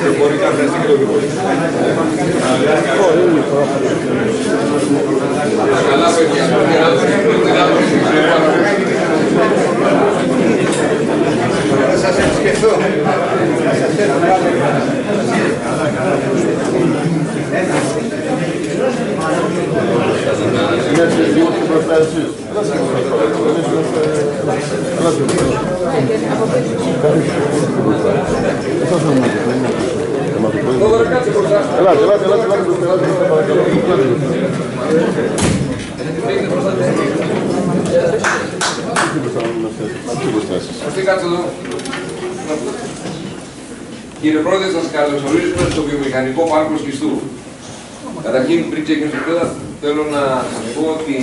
Θα σας επισκεφθώ. Θα σας θέλω καλωσορίζουμε στο βιομηχανικό πάρκο Σκιστού. Καταρχήν, πριν ξεκινήσω πέρα, θέλω να σας πω ότι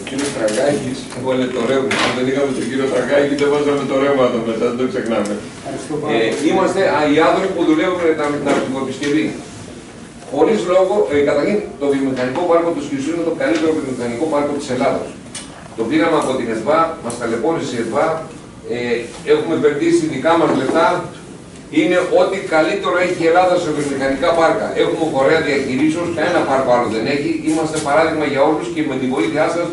ο κύριος Τραγκάκης έβαλε το ρεύμα. Αν δεν είχαμε τον κύριο Τραγκάκη, δεν βάζαμε το ρεύμα εδώ μέσα, δεν το ξεχνάμε. Ε, είμαστε α, οι άνθρωποι που δουλεύουν με την ναυτικοεπισκευή. Χωρίς λόγο, ε, καταρχήν, το βιομηχανικό πάρκο του Σκιστού είναι το καλύτερο βιομηχανικό πάρκο της Ελλάδος. Το πήραμε από την ΕΣΒΑ, μας ταλαιπώρησε η ΕΣΒΑ, ε, έχουμε επενδύσει δικά μας λεφτά. Είναι ό,τι καλύτερο έχει η Ελλάδα σε βιομηχανικά πάρκα. Έχουμε φορέα διαχειρίσεως, κανένα πάρκο άλλο δεν έχει. Είμαστε παράδειγμα για όλους και με τη βοήθειά σας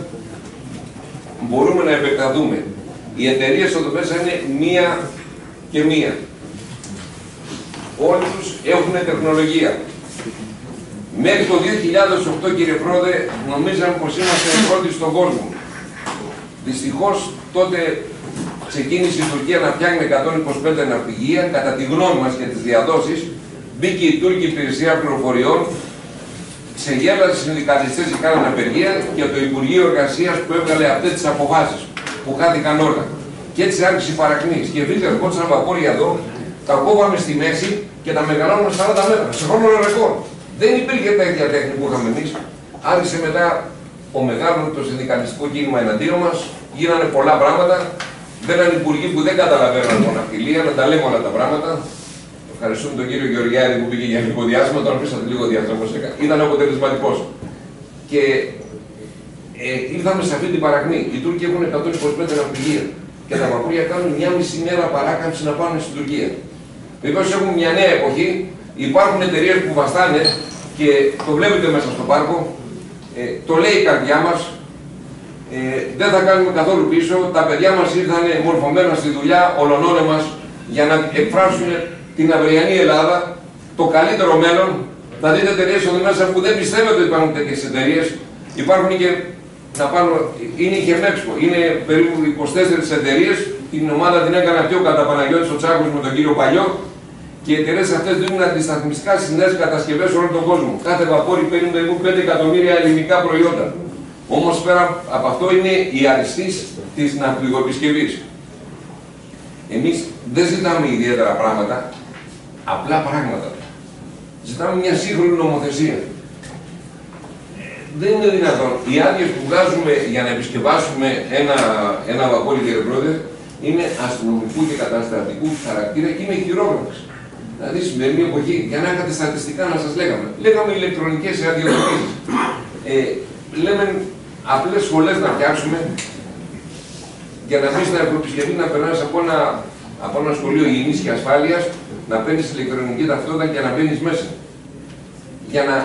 μπορούμε να επεκταθούμε. Οι εταιρείες εδώ μέσα είναι μία και μία. Όλοι τους έχουν τεχνολογία. Μέχρι το 2008, κύριε Πρόεδρε, νομίζαμε πως είμαστε πρώτοι στον κόσμο. Δυστυχώς, τότε ξεκίνησε η Τουρκία να φτιάχνει 125 ναυπηγεία, κατά τη γνώμη μας και τις διαδόσεις, μπήκε η Τούρκη Υπηρεσία Πληροφοριών, ξεγέλασε οι συνδικαλιστές και κάνανε απεργία και το Υπουργείο Εργασίας που έβγαλε αυτές τις αποφάσεις που χάθηκαν όλα. Και έτσι άρχισε η παρακμή. Σκεφτείτε, ερχόντουσαν βαπόρια εδώ, τα κόβαμε στη μέση και τα μεγαλώνουμε 40 μέτρα, σε χρόνο ρεκόρ. Δεν υπήρχε τέτοια τέχνη που είχαμε εμείς. Άρχισε μετά ο μεγάλος το συνδικαλιστικό κίνημα εναντίον μας, γίνανε πολλά πράγματα. Μπαίναν υπουργοί που δεν καταλαβαίναν τον ναυτιλία, να τα λέμε όλα τα πράγματα. Ευχαριστούμε τον κύριο Γεωργιάδη που πήγε για λίγο διάστημα, τον αφήσατε λίγο διάστημα Ήταν αποτελεσματικός. Και ε, ήρθαμε σε αυτή την παρακμή. Οι Τούρκοι έχουν 125 ναυπηγεία και τα βαπόρια κάνουν μια μισή μέρα παράκαμψη να πάνε στην Τουρκία. Βεβαίως έχουμε μια νέα εποχή. Υπάρχουν εταιρείες που βαστάνε και το βλέπετε μέσα στο πάρκο. Ε, το λέει η καρδιά μας. Ε, δεν θα κάνουμε καθόλου πίσω. Τα παιδιά μας ήρθαν μορφωμένα στη δουλειά, ολονώνε μας, για να εκφράσουν την αυριανή Ελλάδα, το καλύτερο μέλλον. Θα δείτε εταιρείε εδώ μέσα που δεν πιστεύετε ότι υπάρχουν τέτοιες εταιρείες. Υπάρχουν και να πάνω, είναι η Χεμέξπο. Είναι περίπου 24 εταιρείες. Την ομάδα την έκανε αυτή ο Καταπαναγιώτης ο Τσάκος με τον κύριο Παλιό. Και οι εταιρείες αυτές δίνουν αντισταθμιστικά στι νέε κατασκευές σε όλο τον κόσμο. Κάθε βαπόρι παίρνει περίπου 5 εκατομμύρια ελληνικά προϊόντα. Όμως πέρα από αυτό είναι η αριστή της ναυπηγοεπισκευής. Εμείς δεν ζητάμε ιδιαίτερα πράγματα, απλά πράγματα. Ζητάμε μια σύγχρονη νομοθεσία. Δεν είναι δυνατόν. Οι άδειες που βγάζουμε για να επισκευάσουμε ένα, ένα βαπόρι, κύριε Πρόεδρε, είναι αστυνομικού και καταστατικού χαρακτήρα και είναι χειρόγραφε. Δηλαδή, σημερινή εποχή, για να έχετε στατιστικά να σας λέγαμε. Λέγαμε ηλεκτρονικές αδειοδοτήσει. Ε, λέμε απλές σχολές να φτιάξουμε για να μπει στην αεροπισκευή να περνάς από ένα, από ένα σχολείο υγιεινής και ασφάλειας, να παίρνεις ηλεκτρονική ταυτότητα και να μπαίνεις μέσα. Για να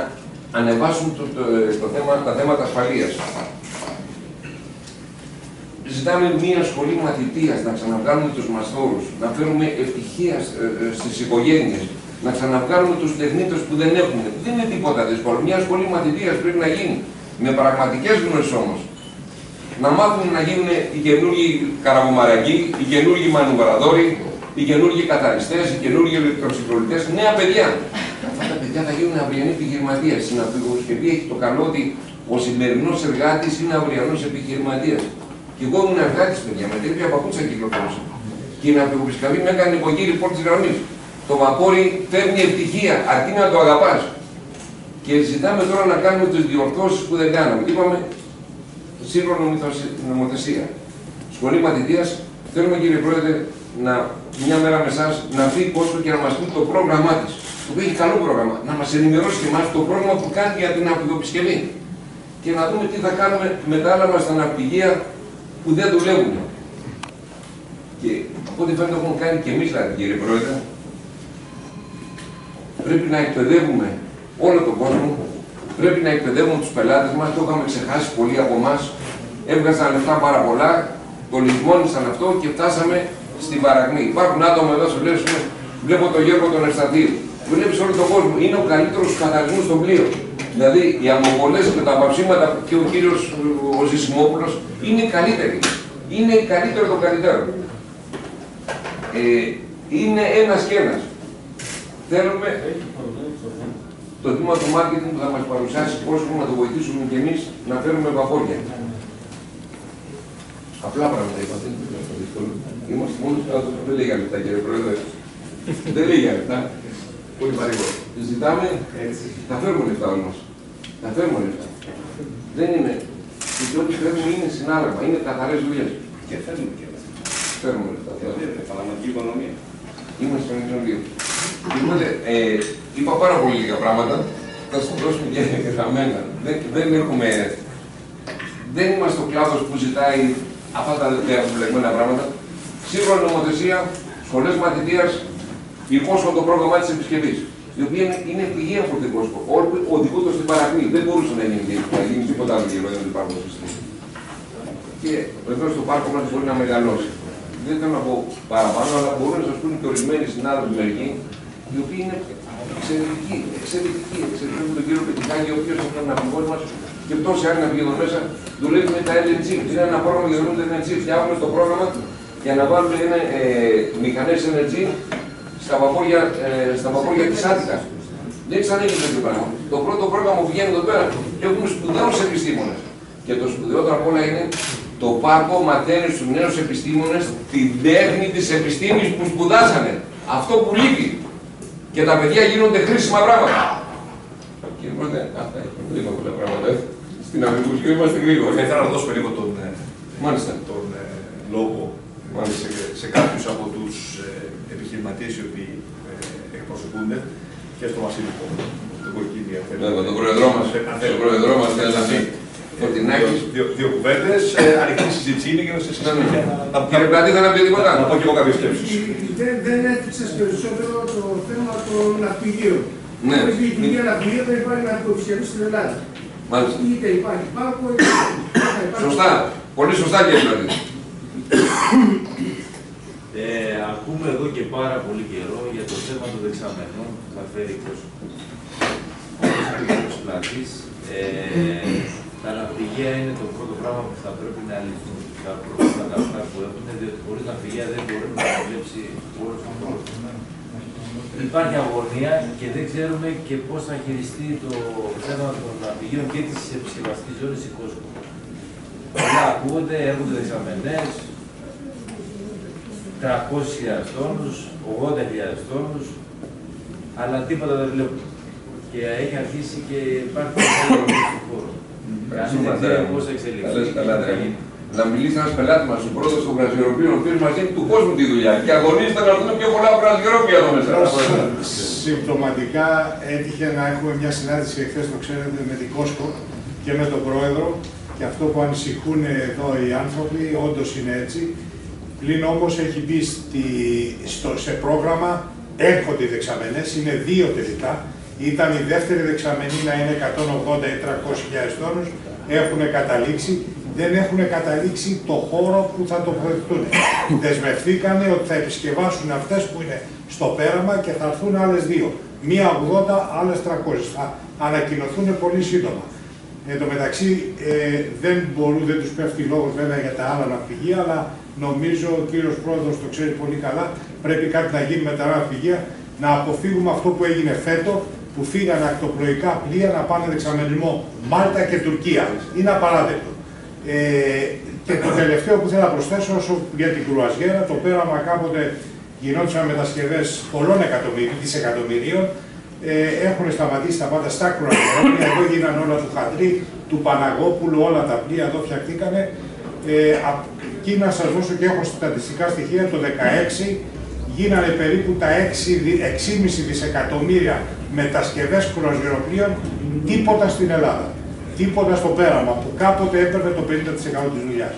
ανεβάσουν το, το, το θέμα, τα θέματα ασφαλείας. Ζητάμε μία σχολή μαθητείας, να ξαναβγάλουμε τους μαστόρους, να φέρουμε ευτυχία ε, ε, στις οικογένειες, να ξαναβγάλουμε τους τεχνίτες που δεν έχουν. Δεν είναι τίποτα δύσκολο. Μία σχολή μαθητείας πρέπει να γίνει, με πραγματικές γνώσεις όμως. Να μάθουν να γίνουν οι καινούργιοι καραβομαραγοί, οι καινούργιοι μανουβραδόροι, οι καινούργιοι καθαριστές, οι καινούργιοι ηλεκτροσυγκροτητές, νέα παιδιά. Αυτά τα παιδιά θα γίνουν αυριανοί επιχειρηματίες. Στην αυγοσκευή έχει το καλό ότι ο σημερινός εργάτης είναι αυριανός επιχειρηματίας. Και εγώ ήμουν εργάτης, παιδιά, με τέτοια παπούτσα κυκλοφορούσα. Και η ναυπηγοεπισκευή με έκανε υπογύρι τη γραμμής. Το βαπόρι φέρνει ευτυχία, αρκεί να το αγαπάς. Και ζητάμε τώρα να κάνουμε τις διορθώσεις που δεν κάναμε. Είπαμε σύγχρονη νομοθεσία. Σχολή μαθητείας, θέλουμε κύριε Πρόεδρε να, μια μέρα με εσάς να πει κόσμο και να μας πει το πρόγραμμά της. Το οποίο έχει καλό πρόγραμμα. Να μας ενημερώσει και εμάς το πρόγραμμα που κάνει για την αυτοδιοpiσκευή. Και να δούμε τι θα κάνουμε με τα άλλα μας τα ναυπηγεία που δεν δουλεύουν. Και από ό,τι φαίνεται έχουμε κάνει και εμείς δηλαδή κύριε Πρόεδρε. Πρέπει να εκπαιδεύουμε όλο τον κόσμο. Πρέπει να εκπαιδεύουμε τους πελάτες μας. Το είχαμε ξεχάσει πολλοί από εμάς. Έβγαζαν λεφτά πάρα πολλά, το λιγμόνισαν αυτό και φτάσαμε στην παραγμή. Υπάρχουν άτομα εδώ, σου βλέπουμε, βλέπω τον Γιώργο τον Ευσταθίου. Βλέπεις όλο τον κόσμο. Είναι ο καλύτερος καθαρισμού στον πλοίο. Δηλαδή οι αμοβολέ και τα παψίματα και ο κύριος ο Ζησιμόπουλος είναι καλύτεροι. Είναι καλύτερο το καλύτερο. Ε, είναι ένας και ένας. Θέλουμε το τμήμα του marketing που θα μας παρουσιάσει πώ να το βοηθήσουμε και εμείς να φέρουμε βαπόρια. Απλά πράγματα είπατε. Είμαστε μόνο δεν λέει για λεπτά, κύριε Πρόεδρε. δεν λέει για λεπτά. Πολύ παρήγορο. Ζητάμε, θα φέρουμε λεφτά όλοι μας. Θα φέρουμε λεφτά. Δεν είναι. Γιατί ό,τι φέρνουμε είναι συνάλλαγμα, είναι καθαρές δουλειές. Και φέρνουμε και λεφτά. Φέρνουμε λεφτά. Επαγγελματική οικονομία. Είμαστε στον οικονομία. Λοιπόν, ε, είπα πάρα πολύ λίγα πράγματα. Θα σα δώσουμε και γραμμένα. Δεν, δεν έχουμε. Δεν είμαστε ο κλάδος που ζητάει αυτά τα διαβουλευμένα πράγματα. Σύγχρονη νομοθεσία, σχολές μαθητείας, υπόσχον το πρόγραμμά της επισκευής. Η οποία είναι, είναι πηγή φορτηγό. Οδηγού το στην παρακμή. Δεν μπορούσε να γίνει, να γίνει τίποτα άλλο για δεν υπάρχουν συστήματα. Και βεβαίω το πάρκο μας μπορεί να μεγαλώσει. Δεν θέλω να πω παραπάνω, αλλά μπορούν να σας πούνε και ορισμένοι συνάδελφοι μερικοί, οι οποίοι είναι εξαιρετικοί, εξαιρετικοί, εξαιρετικοί με τον κύριο Πετικάκη, ο οποίος είναι ένα αρχηγό μας και τόσοι άλλοι να πηγαίνουν μέσα, δουλεύει με τα LNG. Είναι ένα πρόγραμμα για το LNG. Φτιάχνουμε το πρόγραμμα για να βάλουμε είναι, ε, μηχανές LNG στα βαπόρια, ε, στα βαπόρια της Άτικα. Δεν ξανέχει τέτοιο πράγμα. Το πρώτο πρόγραμμα που βγαίνει εδώ πέρα έχουμε σπουδαίους επιστήμονες. Και το σπουδαιότερο απ' όλα είναι το πάρκο μαθαίνει στους νέους επιστήμονες την τέχνη της επιστήμης που σπουδάσανε. Αυτό που λείπει. Και τα παιδιά γίνονται χρήσιμα πράγματα. Κύριε Πρόεδρε, αυτά έχουν λίγο πολλά πράγματα. ε. Στην αμυγούσια είμαστε γρήγοροι. Θα ήθελα να δώσουμε λίγο τον, ε, Μάλιστα. τον ε, λόγο Μάλιστα. σε, σε κάποιους από τους ε, επιχειρηματίες οι οποίοι ε, εκπροσωπούνται και στο Βασίλειο τον Κοκκίνη. Βέβαια, τον πρόεδρό μας, τον πρόεδρό μας θέλει να πει. Φωτεινάκης. Δύο, δύο κουβέντες, ε, ανοιχτή συζήτηση είναι και να σε συνέχεια να, Κύριε Πλάτη, θα να πει τίποτα. να πω και εγώ κάποιες σκέψεις. Δεν, δεν έθιξες περισσότερο το θέμα των ναυπηγείων. Ναι. Χωρίς λειτουργία ναυπηγείων δεν υπάρχει ναυπηγοσκευή στην Ελλάδα. Μάλιστα. Είτε υπάρχει πάρκο, είτε δεν θα υπάρχει. Σωστά. Πολύ σωστά κύριε Πλάτη. Ε, ακούμε εδώ και πάρα πολύ καιρό για το θέμα των δεξαμενών που θα φέρει κόσμο. Όπως είπε ο Πλατής, ε, τα ναυπηγεία είναι το πρώτο πράγμα που θα πρέπει να λυθούν τα προβλήματα αυτά που έχουν, διότι χωρίς ναυπηγεία δεν μπορεί να δουλέψει όλο τον κόσμο. Υπάρχει αγωνία και δεν ξέρουμε και πώς θα χειριστεί το θέμα των ναυπηγείων και της επισκευαστικής ζώνης η κόσμο. Πολλά ακούγονται, έρχονται δεξαμενές, 300.000 τόνους, 80.000 τόνους, αλλά τίποτα δεν βλέπουμε. Και έχει αρχίσει και υπάρχει πρόβλημα στον χώρο. Κανείς δεν ξέρει πώς θα εξελιχθεί. Καλές, και καλά, τι θα ναι. γίνει. Να μιλήσει ένας πελάτης μας, ο πρώτος των βραζιεροπίων, ο οποίος μας δίνει του κόσμου τη δουλειά. Και αγωνίζεται να δούμε πιο πολλά βραζιερόπια εδώ μέσα. Συμπτωματικά έτυχε να έχουμε μια συνάντηση εχθές, το ξέρετε, με την Κόσκο και με τον Πρόεδρο. Και αυτό που ανησυχούν εδώ οι άνθρωποι, όντως είναι έτσι. Πλην όμως έχει μπει στη, στο, σε πρόγραμμα, έρχονται οι δεξαμενές, είναι δύο τελικά. Ήταν η δεύτερη δεξαμενή να είναι 180 ή 300.000 τόνους, έχουν καταλήξει, δεν έχουν καταλήξει το χώρο που θα τοποθετηθούν. Δεσμευθήκανε ότι θα επισκευάσουν αυτές που είναι στο πέραμα και θα έρθουν άλλες δύο. Μία 80, άλλες 300. Θα ανακοινωθούν πολύ σύντομα. Εν τω μεταξύ ε, δεν μπορούν, δεν τους πέφτει λόγος βέβαια για τα άλλα ναυπηγεία, αλλά νομίζω ο κύριος Πρόεδρος το ξέρει πολύ καλά, πρέπει κάτι να γίνει με τα άλλα ναυπηγεία, να αποφύγουμε αυτό που έγινε φέτο, που φύγανε ακτοπλοϊκά πλοία να πάνε δεξαμενισμό Μάλτα και Τουρκία. Είναι απαράδεκτο. Ε, και το τελευταίο που θέλω να προσθέσω όσο για την κρουαζιέρα, το πέραμα κάποτε γινόντουσαν μετασκευές πολλών εκατομμυρίων, δισεκατομμυρίων. ε, έχουν σταματήσει τα πάντα στα αεροπλοία. Εδώ γίνανε όλα του Χατρί, του Παναγόπουλου, όλα τα πλοία εδώ φτιαχτήκανε. Ε, εκεί να σας δώσω και έχω στατιστικά στοιχεία, το 2016 γίνανε περίπου τα 6, δι- 6,5 δισεκατομμύρια μετασκευές κρουαζιεροπλοίων, τίποτα στην Ελλάδα. Τίποτα στο πέραμα, που κάποτε έπαιρνε το 50% της δουλειάς.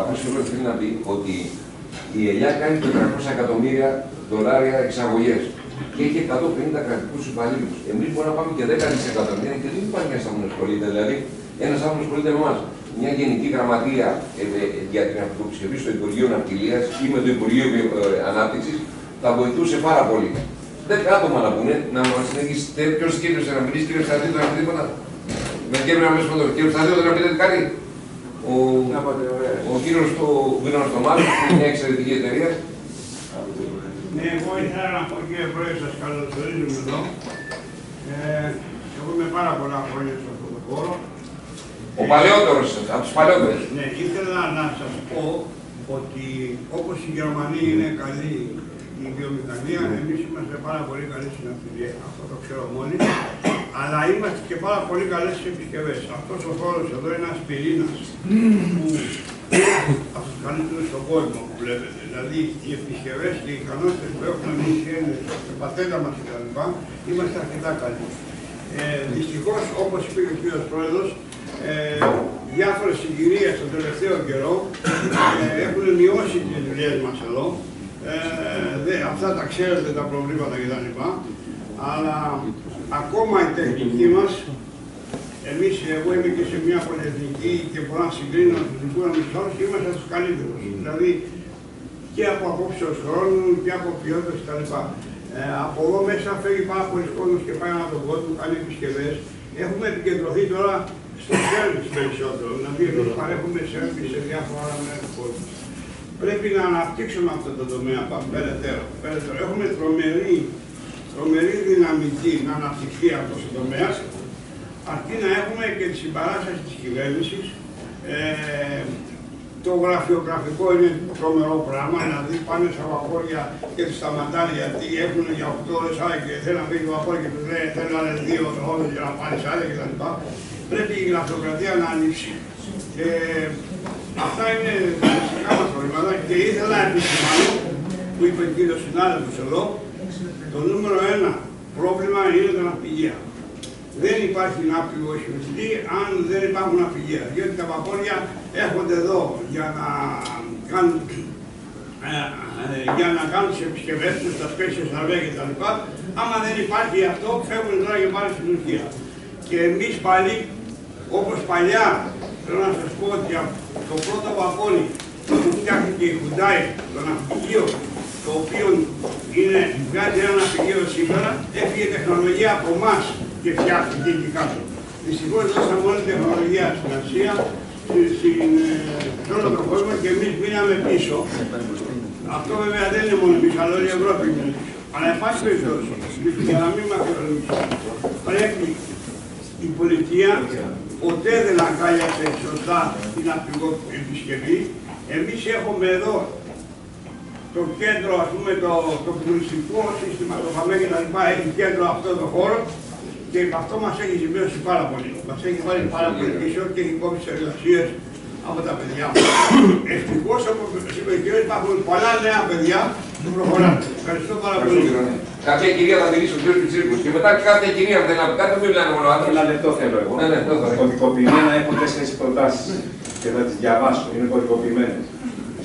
Αυτό σίγουρα θέλει να πει ότι η ΕΛΙΑ κάνει 400 εκατομμύρια δολάρια εξαγωγές και έχει 150 κρατικούς υπαλλήλους. Εμείς μπορούμε να πάμε και 10 δισεκατομμύρια και δεν υπάρχει ένας άνθρωπος που ασχολείται. Δηλαδή, ένας άνθρωπος που ασχολείται με εμάς. Μια γενική γραμματεία ε, ε, για την αυτοψηφή στο Υπουργείο Ναυτιλίας ή με το Υπουργείο Ανάπτυξης θα βοηθούσε πάρα πολύ. Δέκα άτομα να πούνε, να μας συνεχίσετε. Ποιος κύριο να μιλήσει, κύριο Στρατίδο, να πει τίποτα. Με κύριο να μιλήσει με τον κύριο Στρατίδο, να πείτε κάτι. Ο, ο κύριος του Βίνος Τομάτου, που είναι μια εξαιρετική εταιρεία. Ναι, εγώ ήθελα να πω κύριε Πρόεδρε, σας καλωσορίζουμε εδώ. Ε, εγώ είμαι πάρα πολλά χρόνια σε αυτό το χώρο. Ο παλαιότερος, από τους παλαιότερους. Ναι, ήθελα να σας πω ότι όπως η Γερμανία είναι καλή η βιομηχανία, εμείς είμαστε πάρα πολύ καλοί στην αυτιλία. Αυτό το ξέρω μόνοι. Αλλά είμαστε και πάρα πολύ καλές στις επισκευές. Αυτός ο χώρος εδώ είναι ένας πυρήνας που από τους καλύτερους στον κόσμο που βλέπετε. Δηλαδή οι επισκευές και οι ικανότητες που έχουμε εμείς οι Έλληνες, τα πατέρα μας κτλ. είμαστε αρκετά καλοί. Ε, δυστυχώς, όπως είπε και ο κύριος Πρόεδρος, ε, διάφορες συγκυρίες τον τελευταίο καιρό ε, έχουν μειώσει τις δουλειές μας εδώ. Ε, δε, αυτά τα ξέρετε τα προβλήματα κτλ. Αλλά ακόμα η τεχνική μας, εμείς, εγώ είμαι και σε μια πολυεθνική και μπορώ να συγκρίνω τους δικούς μας όρους και είμαστε στους καλύτερους. Δηλαδή και από απόψεως χρόνου και από ποιότητας κτλ. Ε, από εδώ μέσα φεύγει πάρα πολλοί κόσμος και πάει ανά τον κόσμο, κάνει επισκευές. Έχουμε επικεντρωθεί τώρα στο σέρβις περισσότερο, δηλαδή εμείς παρέχουμε σέρβις σε διάφορα άλλα μέρη του κόσμου. Πρέπει να αναπτύξουμε αυτό το τομέα πάμε, περαιτέρω. περαιτέρω. Έχουμε τρομερή, τρομερή δυναμική να αναπτυχθεί αυτό ο τομέας, αρκεί να έχουμε και τη συμπαράσταση της κυβέρνησης. Ε, το γραφειογραφικό είναι τρομερό πράγμα, δηλαδή πάνε στα βαπόρια και τους σταματάνε γιατί έχουν για 8 ώρες άλλα και θέλουν να φύγει το βαπόρι και τους λέει θέλουν άλλες 2 ώρες για να πάνε σε άλλα κτλ. Πρέπει η γραφειοκρατία να ανοίξει. Και αυτά είναι τα βασικά μας προβλήματα και ήθελα να επισημάνω που είπε ο κύριος συνάδελφος εδώ, το νούμερο ένα πρόβλημα είναι τα ναυπηγεία. Δεν υπάρχει ναύπηγο χειριστή αν δεν υπάρχουν ναυπηγεία. Γιατί τα βαπόρια έρχονται εδώ για να κάνουν, ε, ε, για να κάνουν τις επισκευές τους, τα σπέσια στα ΒΕ και τα λοιπά. Άμα δεν υπάρχει αυτό, φεύγουν τώρα και πάλι στην Τουρκία. Και εμείς πάλι, όπως παλιά, θέλω να σας πω ότι το πρώτο βαπόρι που φτιάχτηκε η Χουντάι, το ναυπηγείο, το οποίο είναι, βγάζει ένα ναυπηγείο σήμερα, έφυγε τεχνολογία από εμά και φτιάχτηκε εκεί κάτω. Δυστυχώς δώσαμε όλη την τεχνολογία στην Ασία, στη- στην, ε, σε όλο τον κόσμο και εμείς μείναμε πίσω. Αυτό βέβαια δεν είναι μόνο εμείς, αλλά όλη η Ευρώπη είναι πίσω. Αλλά εν πάση περιπτώσει, για να μην μακρονομήσω, πρέπει η πολιτεία ποτέ δεν αγκάλιασε σωστά την ναυπηγό επισκευή. Εμείς έχουμε εδώ το κέντρο, ας πούμε, το, το τουριστικό σύστημα, το ΦΑΜΕ και τα λοιπά, έχει κέντρο αυτό το χώρο και αυτό μας έχει ζημιώσει πάρα πολύ. Μας έχει βάλει πάρα πολύ πίσω και έχει κόψει τις εργασίες από τα παιδιά μας. Ευτυχώς, όπως είπε ο κύριος, υπάρχουν πολλά νέα παιδιά που προχωράνε. Ευχαριστώ πάρα πολύ. Κάποια κυρία θα μιλήσει ο κ. Πιτσίρικος και μετά κάποια κυρία θα θέλει να πει κάτι, δεν μιλάνε μόνο άντρες. Ένα λεπτό θέλω εγώ. Ναι, ναι, το θα Κωδικοποιημένα έχω τέσσερις προτάσεις και θα τις διαβάσω. Είναι κωδικοποιημένε.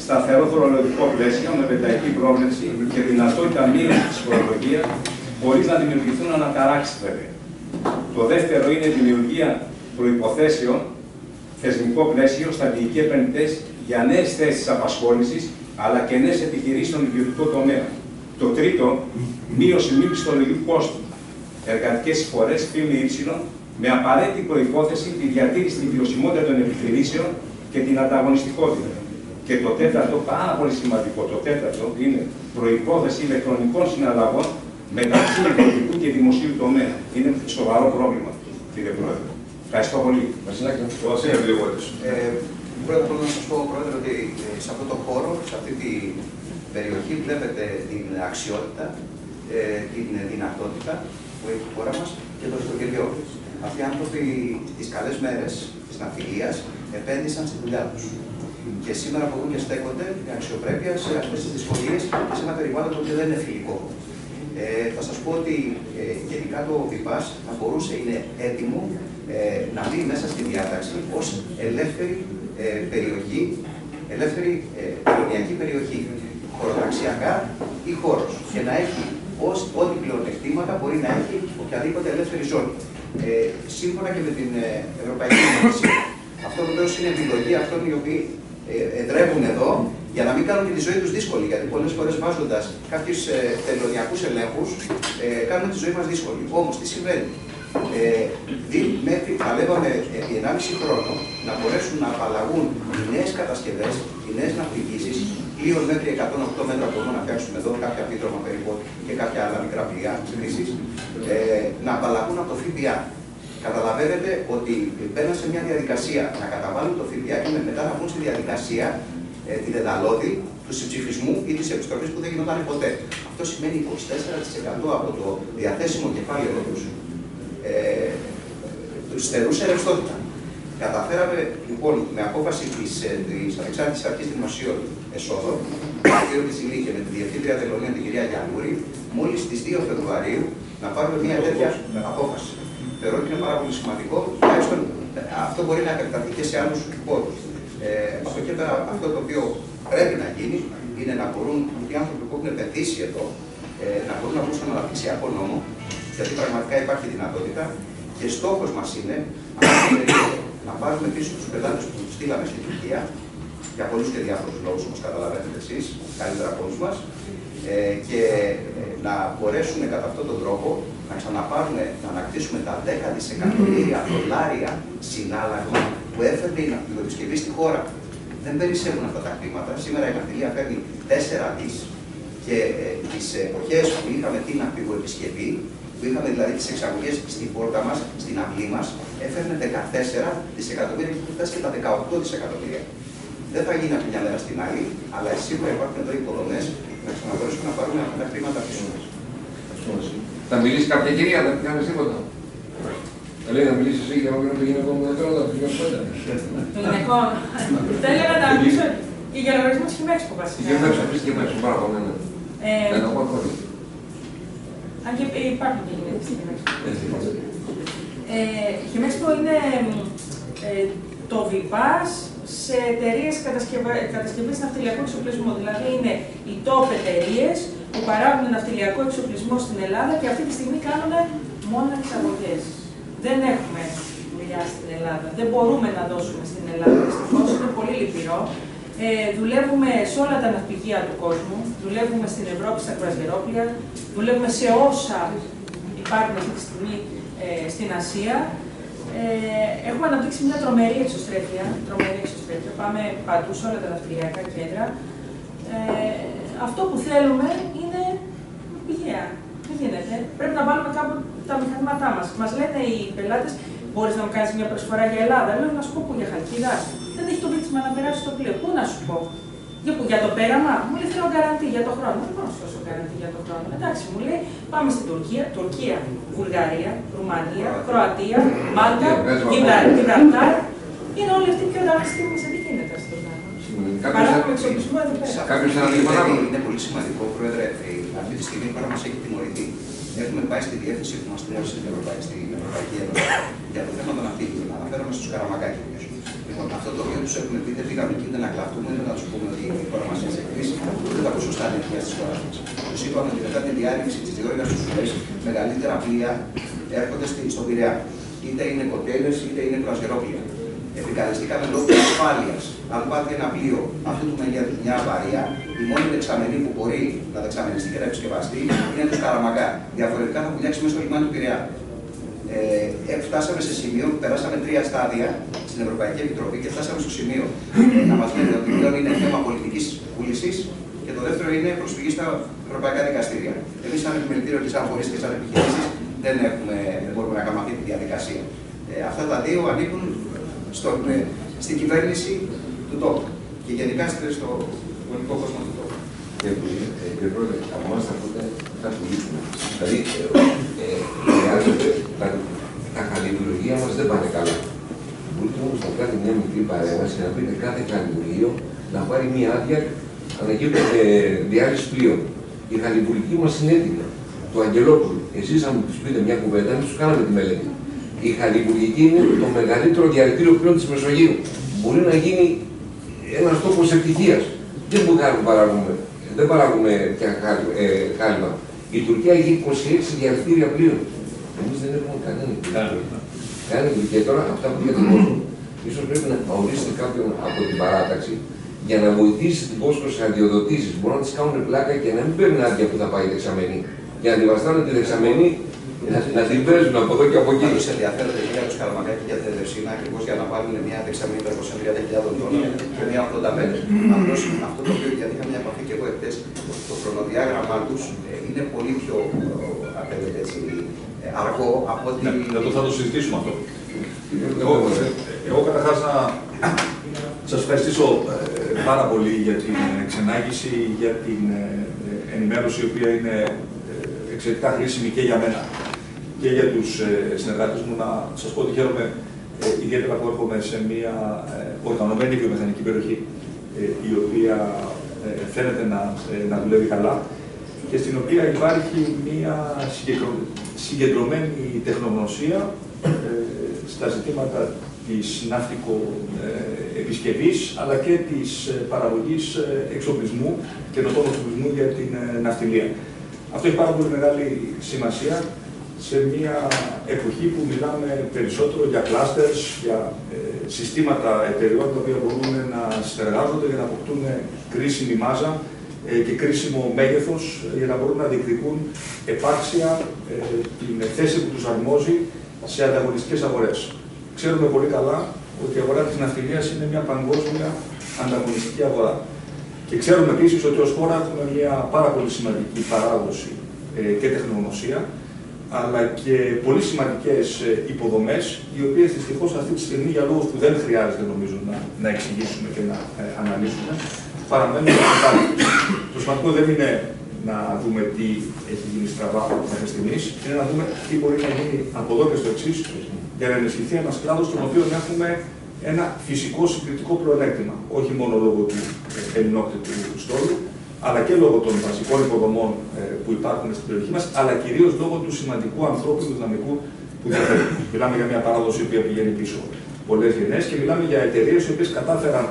Σταθερό φορολογικό πλαίσιο με πενταετή πρόβλεψη και δυνατότητα μείωσης της φορολογίας χωρί να δημιουργηθούν αναταράξεις βέβαια. Το δεύτερο είναι η δημιουργία προποθέσεων θεσμικό πλαίσιο στρατηγικοί επενδυτές για νέες θέσεις απασχόλησης αλλά και νέες επιχειρήσεις στον ιδιωτικό τομέα. Το τρίτο, μείωση μη πιστολογικού κόστου. Εργατικές εισφορές φήμη ύψιλον με απαραίτητη προπόθεση τη διατήρηση τη βιωσιμότητα των επιχειρήσεων και την ανταγωνιστικότητα. Και το τέταρτο, πάρα πολύ σημαντικό, το τέταρτο είναι προπόθεση ηλεκτρονικών συναλλαγών μεταξύ ιδιωτικού και δημοσίου τομέα. Είναι σοβαρό πρόβλημα, κύριε Πρόεδρε. Ευχαριστώ πολύ. Βασιλάκη, Το Βασίλειο Γρηγόρης. Ε, Πρώτα απ' όλα να σας πω, Πρόεδρε, ότι ε, σε αυτό το χώρο, σε αυτή την περιοχή, βλέπετε την αξιότητα ε, την δυνατότητα που έχει η χώρα μας και το αυτοκεντριό. Αυτοί οι άνθρωποι τις καλές μέρες της ναυτιλίας επένδυσαν στη δουλειά τους. Και σήμερα μπορούν και στέκονται με αξιοπρέπεια σε αυτές τις δυσκολίες και σε ένα περιβάλλον το οποίο δεν είναι φιλικό. Ε, θα σας πω ότι ε, γενικά το ΒΙΠΑΣ θα μπορούσε, είναι έτοιμο ε, να μπει μέσα στη διάταξη ως ελεύθερη ε, περιοχή, ελεύθερη ε, περιοχή, χωροταξιακά ή χώρος. Και να έχει ως, ό,τι πλεονεκτήματα μπορεί να έχει οποιαδήποτε ελεύθερη ζώνη. Ε, σύμφωνα και με την ε, Ευρωπαϊκή Νομοθεσία. Αυτό βεβαίω είναι επιλογή αυτών οι οποίοι ε, εδρεύουν εδώ για να μην κάνουν και τη ζωή τους δύσκολη. Γιατί πολλές φορές βάζοντας κάποιους ε, τελωνιακούς ελέγχους, ε, κάνουν τη ζωή μας δύσκολη. Όμως τι συμβαίνει; Ε, δι, μέχρι παλεύαμε επί 1,5 χρόνο να μπορέσουν να απαλλαγούν οι νέες κατασκευές, οι νέες ναυπηγήσεις, πλοίων μέχρι 108 μέτρα μπορούμε να φτιάξουμε εδώ, κάποια πίτρωμα περίπου και κάποια άλλα μικρά πλοία χρήση, ε, να απαλλαγούν από το ΦΠΑ. Καταλαβαίνετε ότι μπαίνουν σε μια διαδικασία να καταβάλουν το ΦΠΑ και μετά να μπουν στη διαδικασία ε, την εδαλώδη του συμψηφισμού ή της επιστροφής που δεν γινόταν ποτέ. Αυτό σημαίνει 24% από το διαθέσιμο κεφάλαιο τους ε, του στερούσε ρευστότητα. Καταφέραμε λοιπόν με απόφαση της της ε, Ανεξάρτητη Αρχής Δημοσίων Εσόδων, του κ. Κιτσιλή και με τη Διευθύντρια Τελωνίων την κυρία Γιάννουρη, μόλις στις 2 Φεβρουαρίου να πάρουμε μια τέτοια απόφαση. Θεωρώ ότι είναι πάρα πολύ σημαντικό, τουλάχιστον ε, αυτό μπορεί να επεκταθεί και σε άλλους πόρους. Ε, από εκεί πέρα, αυτό το οποίο πρέπει να γίνει είναι να μπορούν οι άνθρωποι που έχουν επενδύσει εδώ ε, να μπορούν να μπουν στον αναπτυξιακό νόμο, γιατί πραγματικά υπάρχει δυνατότητα και στόχος μας είναι να πάρουμε πίσω τους πελάτε που στείλαμε στην Τουρκία, για πολλούς και διάφορους λόγους, όπως καταλαβαίνετε εσείς, καλύτερα από όλους μας, ε, και ε, να μπορέσουμε κατά αυτόν τον τρόπο να ξαναπάρουμε, να ανακτήσουμε τα 10 δισεκατομμύρια δολάρια συνάλλαγμα που έφερνε η ναυτιλιοδισκευή στη χώρα. Δεν περισσεύουν αυτά τα χρήματα. Σήμερα η ναυτιλία φέρνει 4 δις και ε, τις εποχές που είχαμε την ναυτιλιοδισκευή, που είχαμε δηλαδή τις εξαγωγές στην πόρτα μας, στην αυλή μας, έφερνε 14 δισεκατομμύρια και φτάσει και τα 18 δισεκατομμύρια. Δεν θα γίνει από μια μέρα στην άλλη, αλλά σίγουρα υπάρχουν εδώ υποδομές να ξαναμπορέσουμε να πάρουμε αυτά τα χρήματα πίσω μα. Θα μιλήσει κάποια κυρία, δεν κάνει τίποτα. Λέει να μιλήσεις εσύ για να μην το γυναικό μου δεν τώρα, θα πει πέντε. Το γυναικό. Θα έλεγα να μιλήσω και για λογαριασμό τη Χιμέξπο βασικά. Και μέσα, πει και μέσα, πάρα από μένα. Ε, Να το πω χωρίς. Αν και υπάρχουν και γυναίκες στη Χιμέξπο. Ε, η Χιμέξπο είναι ε, το ΒΙΠΑΣ σε εταιρείες κατασκευής ναυτιλιακού εξοπλισμού. Δηλαδή είναι οι top εταιρείες που παράγουν ναυτιλιακό εξοπλισμό στην Ελλάδα και αυτή τη στιγμή κάνουν μόνο εξαγωγές. Δεν έχουμε δουλειά στην Ελλάδα. Δεν μπορούμε να δώσουμε στην Ελλάδα. Δυστυχώς είναι πολύ λυπηρό. Ε, δουλεύουμε σε όλα τα ναυπηγεία του κόσμου. Δουλεύουμε στην Ευρώπη στα κρουαζιερόπλια. Δουλεύουμε σε όσα υπάρχουν αυτή τη στιγμή ε, στην Ασία. Ε, έχουμε αναπτύξει μια τρομερή εξωστρέφεια. Τρομερή εξωστρέφεια. Πάμε παντού σε όλα τα ναυτιλιακά κέντρα. Ε, αυτό που θέλουμε είναι πηγαία. Δεν γίνεται. Πρέπει να βάλουμε κάπου τα μηχανήματά μας. Μας λένε οι πελάτες, μπορείς να μου κάνεις μια προσφορά για Ελλάδα. Λέω να σου πω που για χαλκίδα. Δεν έχει το βίτσμα να περάσει το πλοίο. Πού να σου πω; Για, για το πέραμα, μου λέει θέλω γκαραντή για το χρόνο. Δεν μπορώ να σου δώσω γκαραντή για το χρόνο. Εντάξει, μου λέει πάμε στην Τουρκία, Τουρκία, Βουλγαρία, Ρουμανία, Κροατία, Μάλτα, Γιβραλτάρ. Είναι όλοι αυτοί πιο δάσκαλοι μα αντικίνητα στο Παράγουμε εξοπλισμό εδώ πέρα. Κάποιος ένα λίγο Είναι πολύ σημαντικό, Πρόεδρε. Αυτή τη στιγμή η χώρα μας έχει τιμωρηθεί. Έχουμε πάει στη διεύθυνση που μας τρέχει στην Ευρωπαϊκή Ένωση για το θέμα των ναυτίλων. Αναφέρομαι στους Καραμαγκάκη. Λοιπόν, αυτό το οποίο τους έχουμε πει δεν πήγαμε εκεί ούτε να κλαφτούμε, ούτε να τους πούμε ότι η χώρα μας είναι σε κρίση, ούτε τα ποσοστά ανεργία της χώρας μας. Τους είπαμε ότι μετά τη διάρρηξη της διόρυγας τους Σουέζ, μεγαλύτερα πλοία έρχονται στον Πειραιά. Είτε είναι κοτέλες είτε είναι κρουαζιερόπλια. Επικαλεστήκαμε λόγω ασφάλειας. Αν πάτε ένα πλοίο αυτού του μεγέθου, μια αβαρία, η μόνη δεξαμενή που μπορεί να δεξαμενιστεί και να επισκευαστεί είναι τους Καραμαγκά. Διαφορετικά θα πουλιάξει μέσα στο λιμάνι του Πειραιά. Ε, φτάσαμε σε σημείο, περάσαμε τρία στάδια στην Ευρωπαϊκή Επιτροπή και φτάσαμε στο σημείο ε, να μα λένε ότι πλέον είναι θέμα πολιτική πούληση και το δεύτερο είναι προσφυγή στα ευρωπαϊκά δικαστήρια. Εμεί, σαν επιμελητήριο και σαν φορεί και σαν επιχειρήσει, δεν, έχουμε, δεν μπορούμε να κάνουμε αυτή τη διαδικασία. Ε, αυτά τα δύο ανήκουν στον, ε, στην κυβέρνηση του τόπου και γενικά στο πολιτικό κόσμο του τόπου. Κύριε Πρόεδρε, από εμάς θα ακούτε καθολίσουμε. Δηλαδή, ε, ε, χρειάζεται, τα, τα χαλιβουργία μα δεν πάνε καλά. Μπορείτε όμω να κάνετε μια μικρή παρέμβαση να πείτε κάθε χαλιβουργείο να πάρει μια άδεια ανακύπτεται διάλυση πλοίων. Η χαλιβουργική μας είναι έτοιμη. Του Αγγελόπουλου. Εσείς, αν τους πείτε μια κουβέντα, εμεί τους κάναμε τη μελέτη. Η χαλιβουργική είναι το μεγαλύτερο διαλυτήριο πλοίων της Μεσογείου. Μπορεί να γίνει ένας τόπος ευτυχία. Δεν μπορούμε να παράγουμε, δεν παράγουμε πια χάλιβα. Η Τουρκία έχει 26 διαλυτήρια πλοίων. Εμείς δεν έχουμε κανένα. Κάνει και τώρα αυτά που για την κόσμο. Σω πρέπει να ορίσετε κάποιον από την παράταξη για να βοηθήσει την κόσμο στι αδειοδοτήσει. Μπορούν να τις κάνουν πλάκα και να μην παίρνουν άδεια που θα πάει η δεξαμενή. Για να τη βαστάνε τη δεξαμενή να, να την παίζουν από εδώ και από εκεί. Πάντω ενδιαφέρονται και για τους Καραμακάκη και για την Δευσίνα ακριβώς για να βάλουν μια δεξαμενή 330.000 τόνων και μια 80 μέτρα. Απλώ αυτό το οποίο γιατί είχα μια επαφή και εγώ εχθές, το χρονοδιάγραμμά τους είναι πολύ πιο απέναντι έτσι, αργό από ότι. Ναι, το θα το συζητήσουμε αυτό. Εγώ, εγώ καταρχάς να σας ευχαριστήσω ε, πάρα πολύ για την εξενάγηση, για την ε, ενημέρωση η οποία είναι ε, εξαιρετικά χρήσιμη και για μένα και για τους συνεργάτες μου. Να σας πω ότι χαίρομαι ιδιαίτερα που έρχομαι σε μια οργανωμένη βιομηχανική περιοχή η οποία φαίνεται να, να δουλεύει καλά και στην οποία υπάρχει μια συγκεντρωμένη τεχνογνωσία στα ζητήματα της ναυτικοεπισκευής, αλλά και της ε, παραγωγής ε, εξοπλισμού και νοτών εξοπλισμού για την ε, ναυτιλία. Αυτό έχει πάρα πολύ μεγάλη σημασία σε μια εποχή που μιλάμε περισσότερο για κλάστερς, για συστήματα εταιριών τα οποία μπορούν να συνεργάζονται για να αποκτούν κρίσιμη μάζα και κρίσιμο μέγεθος για να μπορούν να διεκδικούν επάξια την θέση που τους αρμόζει σε ανταγωνιστικές αγορές. Ξέρουμε πολύ καλά ότι η αγορά της ναυτιλίας είναι μια παγκόσμια ανταγωνιστική αγορά. Και ξέρουμε επίσης ότι ως χώρα έχουμε μια πάρα πολύ σημαντική παράδοση ε, και τεχνογνωσία, αλλά και πολύ σημαντικές ε, υποδομές, οι οποίες δυστυχώς αυτή τη στιγμή για λόγους που δεν χρειάζεται νομίζω να, να εξηγήσουμε και να ε, αναλύσουμε, παραμένουν υπάρχει. Το σημαντικό δεν είναι να δούμε τι έχει γίνει στραβά μέχρι στιγμής, είναι να δούμε τι μπορεί να γίνει από εδώ και στο εξής για να ενισχυθεί ένας κλάδος στον οποίο έχουμε ένα φυσικό συγκριτικό πλεονέκτημα. Όχι μόνο λόγω του ελληνόκτητου στόλου, αλλά και λόγω των βασικών υποδομών ε, που υπάρχουν στην περιοχή μας, αλλά κυρίως λόγω του σημαντικού ανθρώπινου δυναμικού που διαθέτει. μιλάμε για μια παράδοση που πηγαίνει πίσω πολλές γενναίε και μιλάμε για εταιρείες οι οποίες κατάφεραν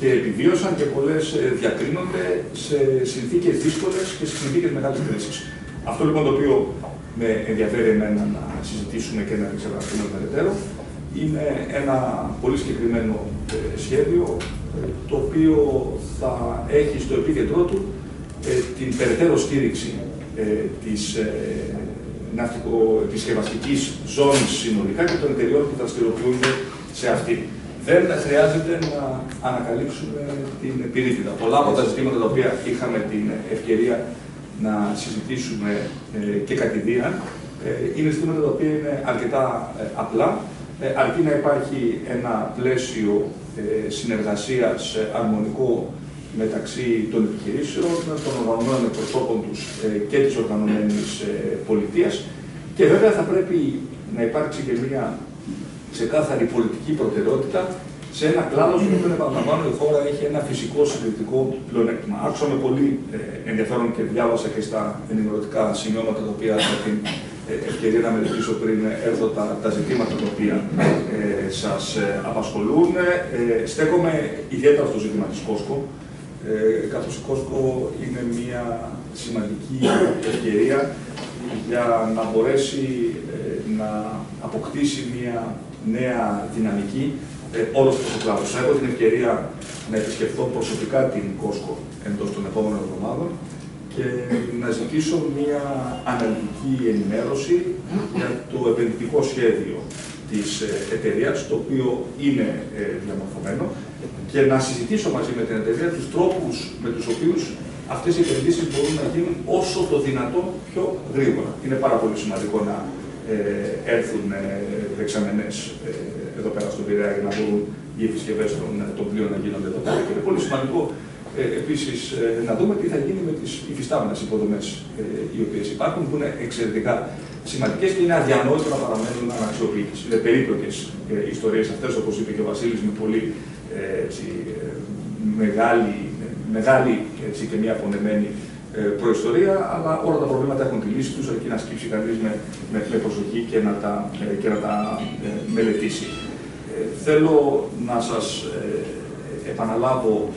και επιβίωσαν και πολλές ε, διακρίνονται σε συνθήκες δύσκολες και σε συνθήκες μεγάλης κρίσης. Αυτό λοιπόν το οποίο με ενδιαφέρει εμένα να συζητήσουμε και να εξεργαστούμε περαιτέρω είναι ένα πολύ συγκεκριμένο ε, σχέδιο ε, το οποίο θα έχει στο επίκεντρό του την περαιτέρω στήριξη της ναυτικοεπισκευαστικής ζώνης συνολικά και των εταιριών που δραστηριοποιούνται σε αυτή δεν χρειάζεται να ανακαλύψουμε την πυρίτιδα. Πολλά από τα ζητήματα τα οποία είχαμε την ευκαιρία να συζητήσουμε ε, και κατηδίαν ε, είναι ζητήματα τα οποία είναι αρκετά ε, απλά, αρκεί να υπάρχει ένα πλαίσιο συνεργασίας αρμονικό μεταξύ των επιχειρήσεων, των οργανωμένων εκπροσώπων τους και της οργανωμένης πολιτείας και βέβαια θα πρέπει να υπάρξει και μια ξεκάθαρη πολιτική προτεραιότητα σε ένα κλάδο στο οποίο, επαναλαμβάνω, η χώρα έχει ένα φυσικό συγκριτικό πλεονέκτημα. Άκουσα με πολύ ε, ενδιαφέρον και διάβασα και στα ενημερωτικά σημειώματα τα οποία είχα την ε, ευκαιρία να μελετήσω πριν έρθω τα, τα ζητήματα τα οποία ε, σας ε, απασχολούν. Ε, στέκομαι ιδιαίτερα στο ζήτημα της Κόσκο, ε, καθώς η Κόσκο είναι μια σημαντική ευκαιρία για να μπορέσει να αποκτήσει μια νέα δυναμική ε, όλος αυτός ο κλάδος. Έχω την ευκαιρία να επισκεφθώ προσωπικά την Κόσκο εντός των επόμενων εβδομάδων και να ζητήσω μια αναλυτική ενημέρωση για το επενδυτικό σχέδιο της ε, εταιρείας, το οποίο είναι ε, διαμορφωμένο και να συζητήσω μαζί με την εταιρεία τους τρόπους με τους οποίους αυτές οι επενδύσεις μπορούν να γίνουν όσο το δυνατόν πιο γρήγορα. Είναι πάρα πολύ σημαντικό να ε, έρθουν ε, δεξαμενές ε, εδώ πέρα στον Πειραιά για να μπορούν οι επισκευές των, των πλοίων να γίνονται εδώ πέρα. Και είναι πολύ σημαντικό ε, επίσης ε, να δούμε τι θα γίνει με τις υφιστάμενες υποδομές ε, οι οποίες υπάρχουν, που είναι εξαιρετικά σημαντικές και είναι αδιανόητο να παραμένουν αναξιοποιητές. Είναι περίπλοκες ε, ιστορίες αυτές, όπως είπε και ο Βασίλης, με πολύ ε, έτσι, ε, μεγάλη, μεγάλη έτσι, και μια απονεμένη ε, προϊστορία, αλλά όλα τα προβλήματα έχουν τη λύση τους, αρκεί να σκύψει κανείς με, με, με προσοχή και να τα, ε, και να τα ε, μελετήσει. Ε, θέλω να σας ε, επαναλάβω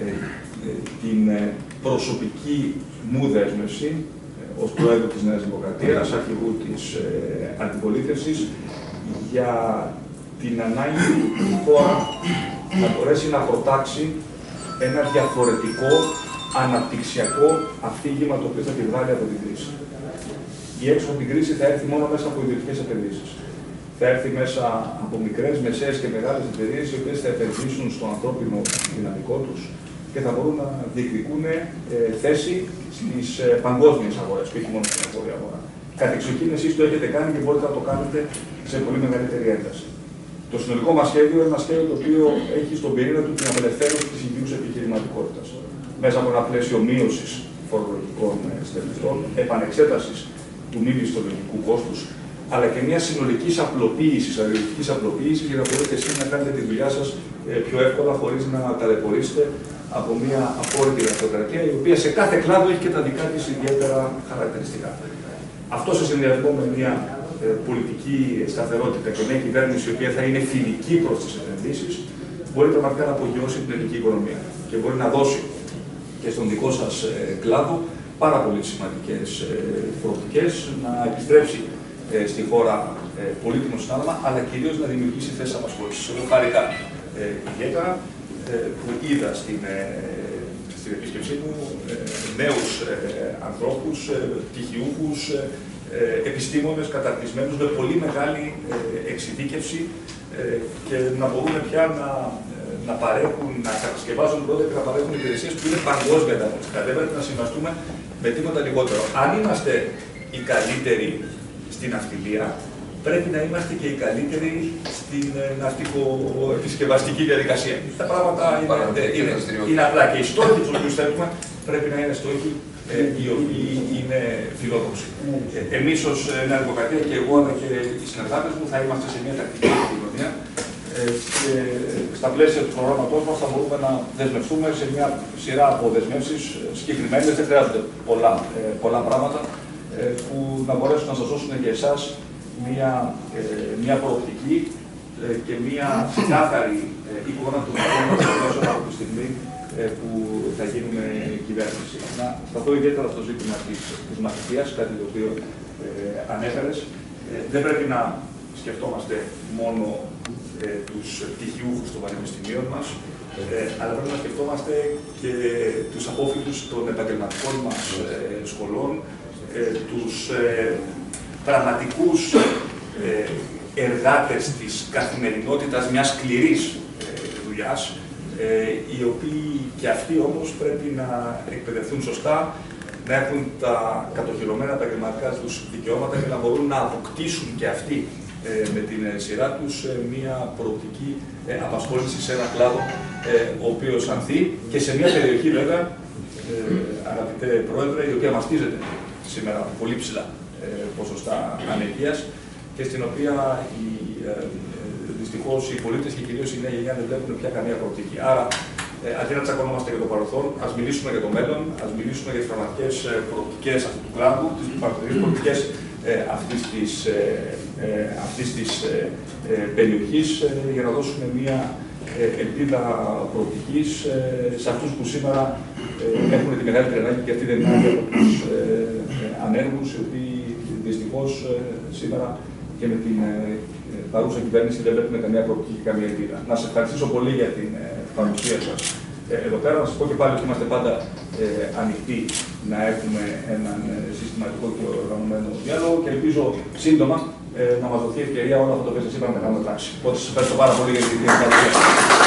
ε, ε, την ε, προσωπική μου δέσμευση ε, ως Πρόεδρο της Νέας Δημοκρατίας, αρχηγού της ε, αντιπολίτευσης, για την ανάγκη η χώρα να μπορέσει να προτάξει ένα διαφορετικό αναπτυξιακό αφήγημα το οποίο θα τη βγάλει από την κρίση. Η έξω από την κρίση θα έρθει μόνο μέσα από ιδιωτικές επενδύσεις. Θα έρθει μέσα από μικρές, μεσαίες και μεγάλες εταιρείες οι οποίες θα επενδύσουν στο ανθρώπινο δυναμικό τους και θα μπορούν να διεκδικούν ε, θέση στις ε, παγκόσμιες αγορές και όχι μόνο στην εγχώρια αγορά. Κατ' εξοχήν εσείς το έχετε κάνει και μπορείτε να το κάνετε σε πολύ μεγαλύτερη ένταση. Το συνολικό μας σχέδιο είναι ένα σχέδιο το οποίο έχει στον πυρήνα του την απελευθέρωση της υγιούς επιχειρηματικότητας. Μέσα από ένα πλαίσιο μείωσης φορολογικών ε, στελεχτών, επανεξέτασης του μη μισθολογικού κόστους, αλλά και μια συνολικής απλοποίησης, αδειοδοτική απλοποίησης, για να μπορείτε εσείς να κάνετε τη δουλειά σας πιο εύκολα, χωρίς να ταλαιπωρήσετε από μια απόρριτη γραφειοκρατία, η οποία σε κάθε κλάδο έχει και τα δικά της ιδιαίτερα χαρακτηριστικά. Αυτό σε συνδυασμό με μια ε, πολιτική σταθερότητα και μια κυβέρνηση η οποία θα είναι φιλική προς τις επενδύσεις, μπορεί πραγματικά να απογειώσει την ελληνική οικονομία και μπορεί να δώσει και στον δικό σας ε, κλάδο πάρα πολύ σημαντικές ε, προοπτικές, να επιστρέψει στη χώρα πολύτιμο συνάλλαγμα, αλλά κυρίως να δημιουργήσει θέσεις απασχόλησης. Εγώ χάρηκα ιδιαίτερα που είδα στην, στην επίσκεψή μου νέους ανθρώπους, πτυχιούχους, επιστήμονες καταρτισμένους με πολύ μεγάλη εξειδίκευση και να μπορούν πια να, να παρέχουν, να κατασκευάζουν πρώτα και να παρέχουν υπηρεσίες που είναι παγκόσμια ανταγωνιστικά. Δεν πρέπει να συμβαστούμε με τίποτα λιγότερο. Αν είμαστε οι καλύτεροι στην αυτιλία, πρέπει να είμαστε και οι καλύτεροι στην ναυτικοεπισκευαστική διαδικασία. Τα πράγματα είναι, είναι, είναι απλά και οι στόχοι τους οποίους θέτουμε πρέπει να είναι στόχοι ε, οι οποίοι είναι φιλόδοξοι. Ε, Εμείς ως Νέα Δημοκρατία και εγώ αλλά και οι συνεργάτες μου θα είμαστε σε μια τακτική κοινωνία ε, και στα πλαίσια του προγράμματός μας θα μπορούμε να δεσμευτούμε σε μια σειρά από δεσμεύσεις συγκεκριμένες. Δεν χρειάζονται πολλά, ε, πολλά πράγματα ε, που να μπορέσουν να σας δώσουν και εσάς μια, ε, μια προοπτική ε, και μια ξεκάθαρη ε, εικόνα του τι από τη στιγμή που θα γίνουμε κυβέρνηση. Να σταθώ ιδιαίτερα στο ζήτημα της, της μαθητείας, κάτι το οποίο ε, ανέφερες. δεν πρέπει να σκεφτόμαστε μόνο ε, τους πτυχιούχους των πανεπιστημίων μας, αλλά πρέπει να σκεφτόμαστε και τους απόφοιτους των επαγγελματικών μας σχολών, τους πραγματικούς ε, εργάτες της καθημερινότητας μιας σκληρής ε, δουλειάς, ε, οι οποίοι και αυτοί όμως πρέπει να εκπαιδευτούν σωστά, να έχουν τα κατοχυρωμένα επαγγελματικά τους δικαιώματα και να μπορούν να αποκτήσουν και αυτοί με την σειρά τους μια προοπτική απασχόληση σε ένα κλάδο ο οποίος ανθεί και σε μια περιοχή βέβαια, αγαπητέ Πρόεδρε, η οποία μαστίζεται σήμερα πολύ ψηλά ποσοστά ανεργίας και στην οποία οι, ε, δυστυχώς οι πολίτες και κυρίως η νέα γενιά δεν βλέπουν πια καμία προοπτική. Άρα, ε, αντί να τσακωνόμαστε για το παρελθόν, ας μιλήσουμε για το μέλλον, ας μιλήσουμε για τις πραγματικές ε, προοπτικές αυτού του κλάδου, τις πραγματικές προοπτικές ε, αυτής της ε, αυτής της, ε, περιοχής για να δώσουμε μια ελπίδα προοπτικής σε αυτούς που σήμερα έχουν τη μεγαλύτερη ανάγκη και αυτή δεν είναι από του ανέργους, οι οποίοι δυστυχώς σήμερα και με την ε, ε, παρούσα κυβέρνηση δεν βλέπουμε καμία προοπτική και καμία ελπίδα. Να σας ευχαριστήσω πολύ για την ε, παρουσία σας εδώ πέρα. Να σα πω και πάλι ότι είμαστε πάντα ε, ανοιχτοί να έχουμε έναν συστηματικό και οργανωμένο διάλογο και ελπίζω σύντομα ε, να μας δοθεί ευκαιρία όλα αυτά τα οποία σας είπαμε να κάνουμε πράξη. Οπότε σας ευχαριστώ πάρα πολύ για την παρουσία